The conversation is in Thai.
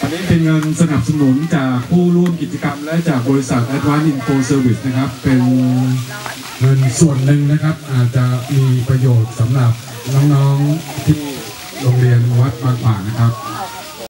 อันนี้เป็นเงินสนับสนุนจากผู้ร่วมกิจกรรม และจากบริษัท Advanced Info Service นะครับ เป็นเงินส่วนหนึ่งนะครับ อาจจะมีประโยชน์สำหรับน้องๆที่โรงเรียนวัดบางป่านะครับ